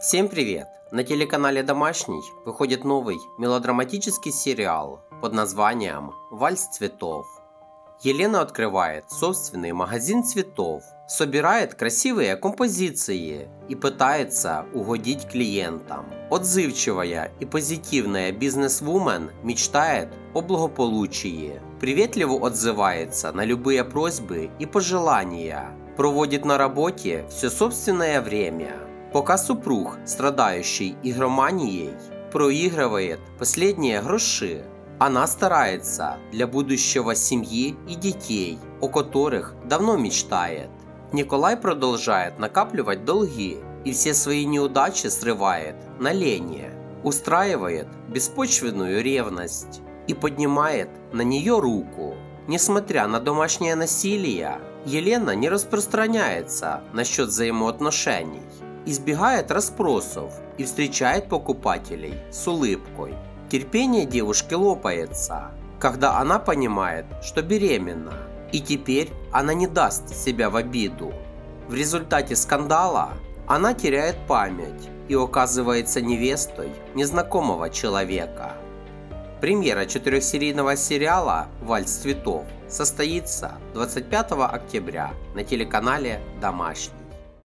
Всем привет! На телеканале «Домашний» выходит новый мелодраматический сериал под названием «Вальс цветов». Елена открывает собственный магазин цветов, собирает красивые композиции и пытается угодить клиентам. Отзывчивая и позитивная бизнес-вумен мечтает о благополучии, приветливо отзывается на любые просьбы и пожелания, проводит на работе все собственное время – Пока супруг, страдающий игроманией, проигрывает последние гроши, она старается для будущего семьи и детей, о которых давно мечтает. Николай продолжает накапливать долги и все свои неудачи срывает на лени, устраивает беспочвенную ревность и поднимает на нее руку. Несмотря на домашнее насилие, Елена не распространяется насчет взаимоотношений избегает расспросов и встречает покупателей с улыбкой. Терпение девушки лопается, когда она понимает, что беременна, и теперь она не даст себя в обиду. В результате скандала она теряет память и оказывается невестой незнакомого человека. Премьера четырехсерийного сериала «Вальс цветов» состоится 25 октября на телеканале «Домашний».